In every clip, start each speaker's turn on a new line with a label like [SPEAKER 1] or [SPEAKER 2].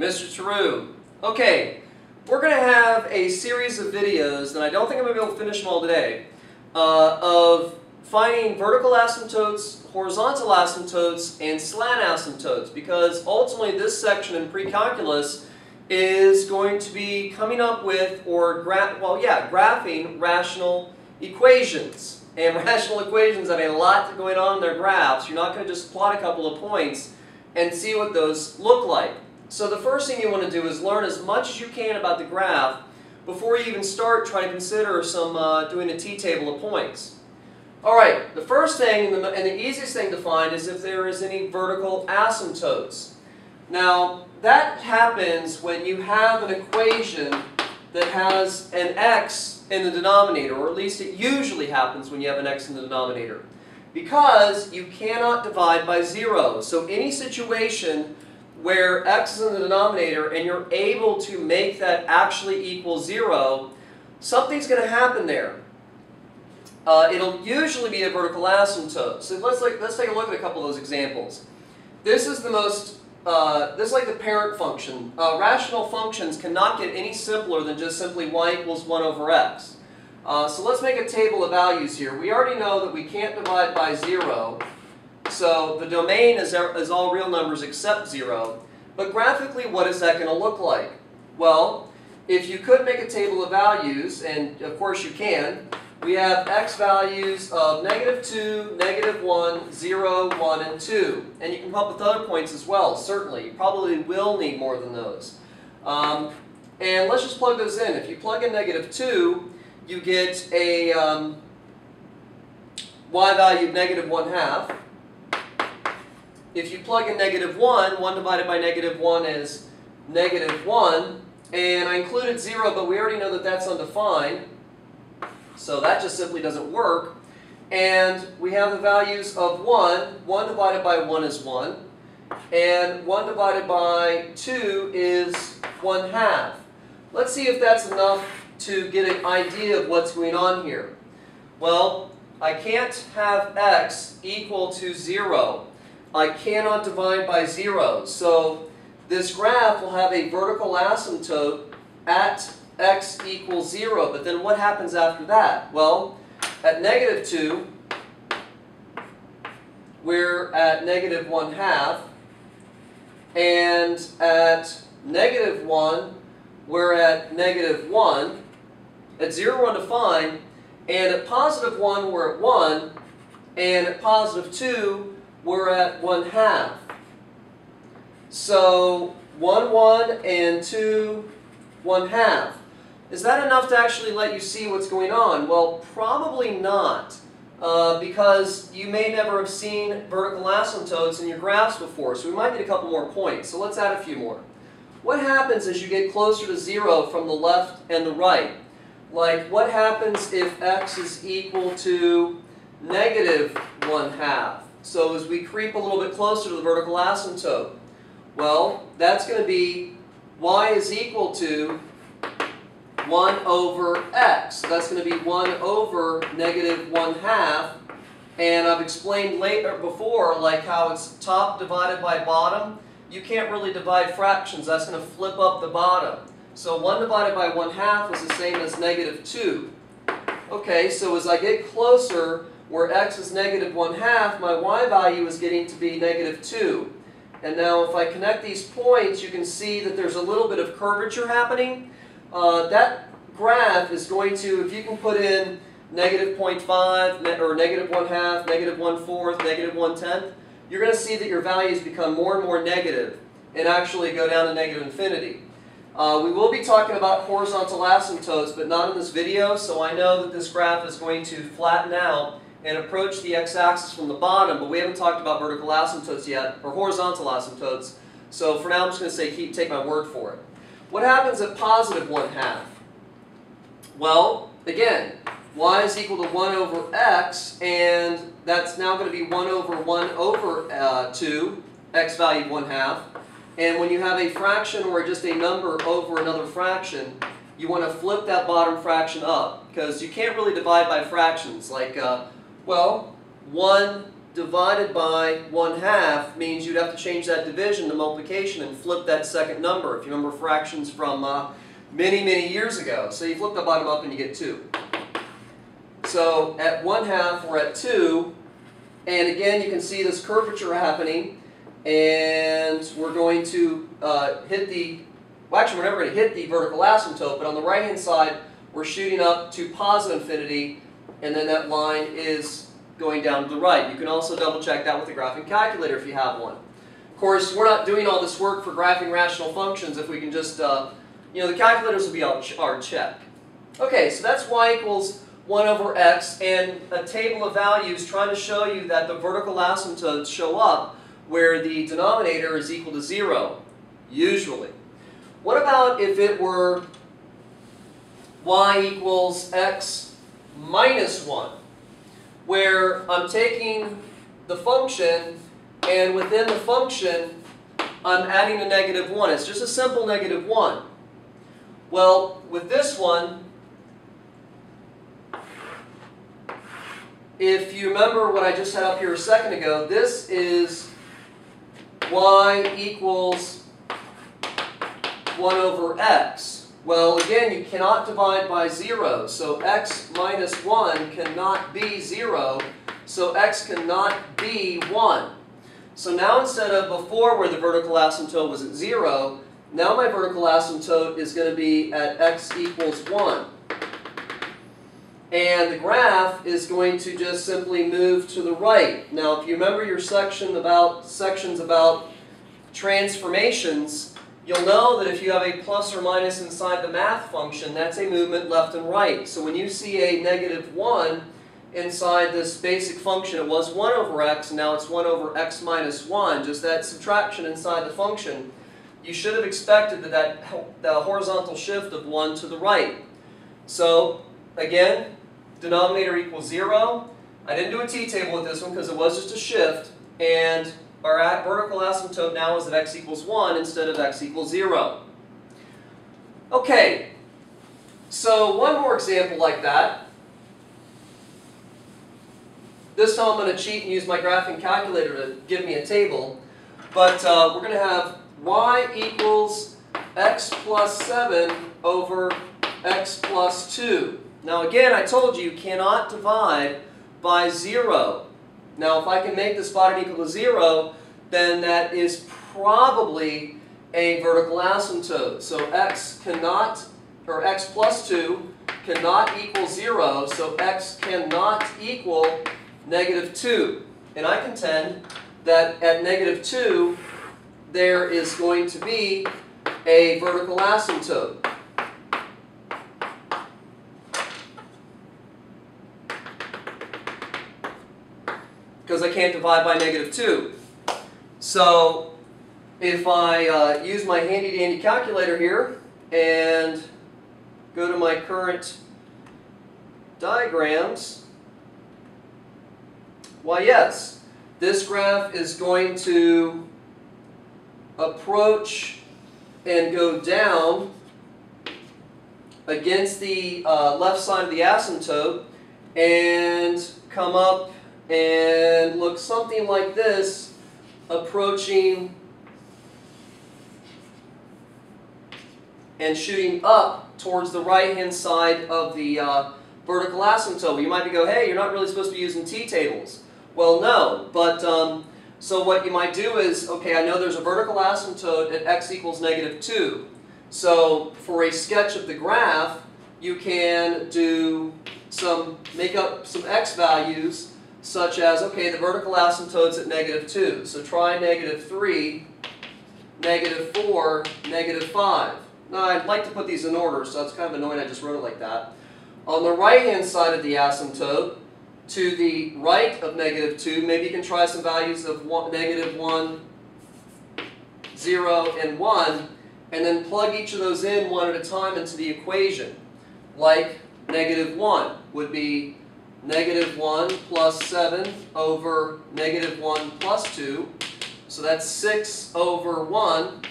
[SPEAKER 1] Mr. Tarrou. Okay, we're going to have a series of videos, and I don't think I'm going to be able to finish them all today, uh, of finding vertical asymptotes, horizontal asymptotes, and slant asymptotes, because ultimately this section in pre-calculus is going to be coming up with, or, well, yeah, graphing rational equations. And rational equations have a lot going on in their graphs. You're not going to just plot a couple of points and see what those look like. So the first thing you want to do is learn as much as you can about the graph before you even start trying to consider some uh, doing a t-table of points. Alright, the first thing and the, and the easiest thing to find is if there is any vertical asymptotes. Now, that happens when you have an equation that has an x in the denominator, or at least it usually happens when you have an x in the denominator. Because you cannot divide by zero. So any situation where x is in the denominator and you're able to make that actually equal zero, something's going to happen there. Uh, it'll usually be a vertical asymptote. So let's, like, let's take a look at a couple of those examples. This is the most, uh, this is like the parent function. Uh, rational functions cannot get any simpler than just simply y equals 1 over x. Uh, so let's make a table of values here. We already know that we can't divide by 0. So the domain is, is all real numbers except 0. But graphically, what is that going to look like? Well, if you could make a table of values, and of course you can, we have x values of negative 2, negative 1, 0, 1, and 2. And you can come up with other points as well, certainly. You probably will need more than those. Um, and let's just plug those in. If you plug in negative 2, you get a um, y value of negative 1 half. If you plug in negative 1, 1 divided by negative 1 is negative 1. And I included 0, but we already know that that's undefined. So that just simply doesn't work. And we have the values of 1. 1 divided by 1 is 1. And 1 divided by 2 is 1 half. Let's see if that's enough to get an idea of what's going on here. Well, I can't have x equal to 0. I cannot divide by 0. So this graph will have a vertical asymptote at x equals 0. But then what happens after that? Well, at negative 2, we're at negative 1 half. And at negative 1, we're at negative 1. At 0, we're undefined. And at positive 1, we're at 1. And at positive 2, we're at 1 half. So 1, 1, and 2, 1 half. Is that enough to actually let you see what's going on? Well, probably not. Uh, because you may never have seen vertical asymptotes in your graphs before, so we might need a couple more points. So let's add a few more. What happens as you get closer to zero from the left and the right? Like, what happens if x is equal to negative 1 half? So as we creep a little bit closer to the vertical asymptote, well, that's going to be y is equal to 1 over x. That's going to be 1 over negative 1 half. And I've explained later before, like how it's top divided by bottom. You can't really divide fractions. That's going to flip up the bottom. So 1 divided by 1 half is the same as negative 2. Okay, so as I get closer, where x is negative 1 half, my y value is getting to be negative 2. And now if I connect these points, you can see that there's a little bit of curvature happening. Uh, that graph is going to, if you can put in negative 0.5, or negative 1 half, negative 1 fourth, negative 1 tenth, you're going to see that your values become more and more negative and actually go down to negative infinity. Uh, we will be talking about horizontal asymptotes, but not in this video, so I know that this graph is going to flatten out and approach the x-axis from the bottom, but we haven't talked about vertical asymptotes yet, or horizontal asymptotes. So for now, I'm just going to say keep, take my word for it. What happens at positive 1 half? Well, again, y is equal to 1 over x, and that's now going to be 1 over 1 over uh, 2, x valued 1 half. And when you have a fraction or just a number over another fraction, you want to flip that bottom fraction up because you can't really divide by fractions. Like uh, well, 1 divided by 1 half means you'd have to change that division to multiplication and flip that second number. If you remember fractions from uh, many, many years ago. So you flip the bottom up and you get 2. So at 1 half, we're at 2. And again, you can see this curvature happening. And we're going to uh, hit the, well actually we're never going to hit the vertical asymptote, but on the right hand side, we're shooting up to positive infinity, and then that line is going down to the right. You can also double check that with a graphing calculator if you have one. Of course, we're not doing all this work for graphing rational functions if we can just, uh, you know, the calculators will be our, our check. Okay, so that's y equals 1 over x, and a table of values trying to show you that the vertical asymptotes show up where the denominator is equal to 0, usually. What about if it were y equals x minus 1, where I'm taking the function and within the function I'm adding a negative 1. It's just a simple negative 1. Well, with this one, if you remember what I just had up here a second ago, this is y equals 1 over x. Well, again, you cannot divide by 0, so x minus 1 cannot be 0, so x cannot be 1. So now instead of before where the vertical asymptote was at 0, now my vertical asymptote is going to be at x equals 1. And the graph is going to just simply move to the right. Now, if you remember your section about sections about transformations, you'll know that if you have a plus or minus inside the math function, that's a movement left and right. So when you see a negative 1 inside this basic function, it was 1 over x, now it's 1 over x minus 1, just that subtraction inside the function, you should have expected that, that the horizontal shift of 1 to the right. So, again, denominator equals 0. I didn't do a t-table with this one because it was just a shift. And our vertical asymptote now is at x equals 1 instead of x equals 0. Okay, so one more example like that. This time I'm going to cheat and use my graphing calculator to give me a table. But uh, we're going to have y equals x plus 7 over x plus 2. Now again, I told you, you cannot divide by 0. Now if I can make this bottom equal to 0, then that is probably a vertical asymptote. So x cannot, or x plus 2 cannot equal 0, so x cannot equal negative 2. And I contend that at negative 2, there is going to be a vertical asymptote. Because I can't divide by negative 2. So if I uh, use my handy dandy calculator here and go to my current diagrams, why yes, this graph is going to approach and go down against the uh, left side of the asymptote and come up and look something like this approaching and shooting up towards the right hand side of the uh, vertical asymptote. You might be go, hey, you're not really supposed to be using t-tables. Well, no, but um, so what you might do is, okay, I know there's a vertical asymptote at x equals negative 2. So for a sketch of the graph, you can do some, make up some x values such as, okay, the vertical asymptote's at negative 2. So try negative 3, negative 4, negative 5. Now, I'd like to put these in order, so it's kind of annoying I just wrote it like that. On the right-hand side of the asymptote, to the right of negative 2, maybe you can try some values of one, negative 1, 0, and 1, and then plug each of those in one at a time into the equation. Like negative 1 would be negative 1 plus 7 over negative 1 plus 2. So that's 6 over 1.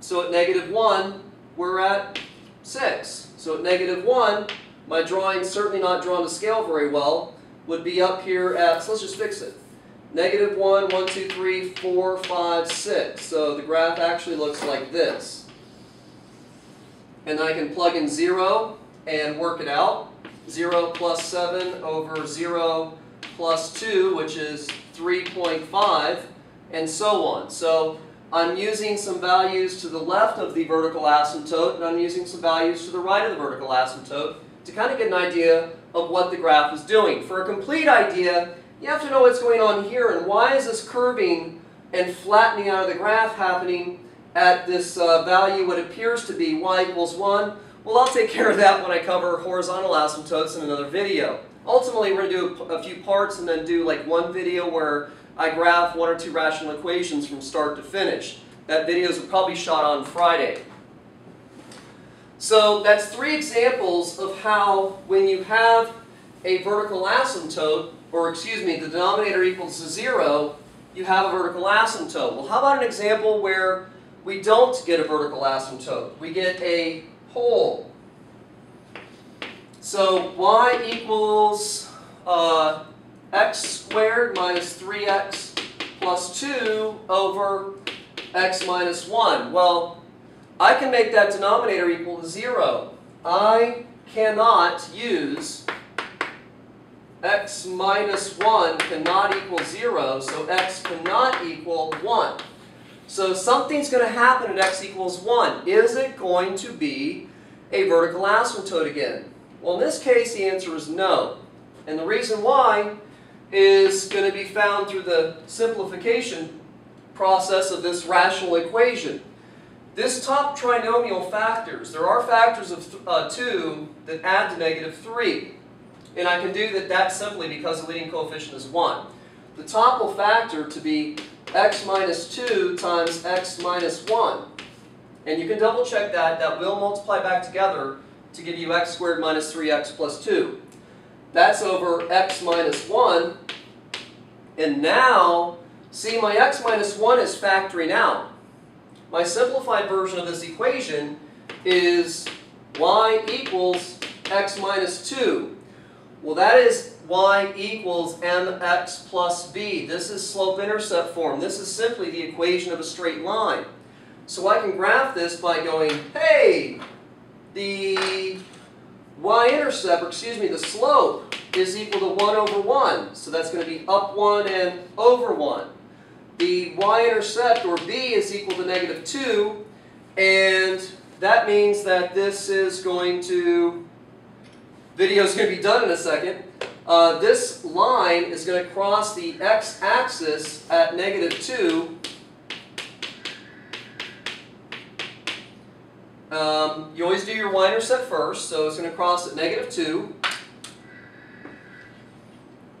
[SPEAKER 1] So at negative 1, we're at 6. So at negative 1, my drawing, certainly not drawn to scale very well. would be up here at, so let's just fix it. Negative 1, 1, 2, 3, 4, 5, 6. So the graph actually looks like this. And I can plug in 0 and work it out. 0 plus 7 over 0 plus 2, which is 3.5, and so on. So I'm using some values to the left of the vertical asymptote, and I'm using some values to the right of the vertical asymptote to kind of get an idea of what the graph is doing. For a complete idea, you have to know what's going on here, and why is this curving and flattening out of the graph happening at this uh, value, what appears to be y equals 1? Well, I'll take care of that when I cover horizontal asymptotes in another video. Ultimately, we're going to do a, few parts and then do like one video where I graph one or two rational equations from start to finish. That video is probably shot on Friday. So that's three examples of how when you have a vertical asymptote, or excuse me, the denominator equals to zero, you have a vertical asymptote. Well, how about an example where we don't get a vertical asymptote? We get a hole. So y equals uh, x squared minus 3x plus 2 over x minus 1. Well, I can make that denominator equal to 0. I cannot use x minus 1 cannot equal 0, so x cannot equal 1. So something's going to happen at x equals 1. Is it going to be a vertical asymptote again? Well, in this case, the answer is no. And the reason why is going to be found through the simplification process of this rational equation. This top trinomial factors, there are factors of uh, 2 that add to negative 3. And I can do that, that simply because the leading coefficient is 1. The top will factor to be x minus 2 times x minus 1. And you can double check that. That will multiply back together to give you x squared minus 3x plus 2. That's over x minus 1. And now, see my x minus 1 is factoring out. My simplified version of this equation is y equals x minus 2. Well, that is y equals mx plus b. This is slope-intercept form. This is simply the equation of a straight line. So I can graph this by going, hey, the y-intercept, or excuse me, the slope is equal to 1 over 1. So that's going to be up 1 and over 1. The y-intercept, or b, is equal to negative 2. And that means that this is going to, video is going to be done in a second. Uh, this line is going to cross the x-axis at negative 2 Um, you always do your y-intercept first, so it's going to cross at negative 2.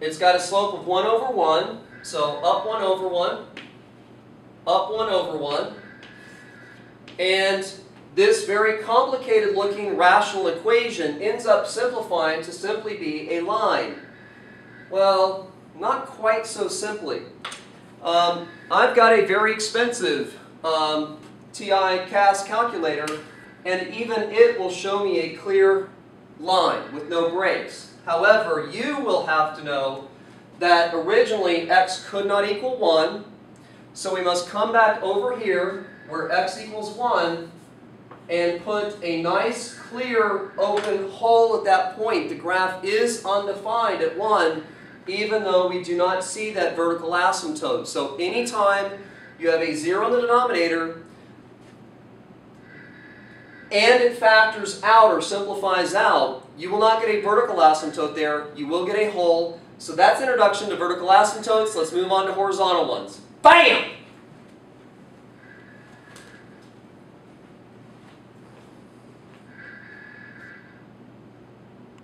[SPEAKER 1] It's got a slope of 1 over 1, so up 1 over 1, up 1 over 1. And this very complicated looking rational equation ends up simplifying to simply be a line. Well, not quite so simply. Um, I've got a very expensive um, TI CAS calculator and even it will show me a clear line with no breaks. However, you will have to know that originally x could not equal 1, so we must come back over here where x equals 1 and put a nice clear open hole at that point. The graph is undefined at 1 even though we do not see that vertical asymptote. So anytime you have a 0 in the denominator, and it factors out or simplifies out, you will not get a vertical asymptote there. You will get a hole. So that's introduction to vertical asymptotes. Let's move on to horizontal ones. Bam!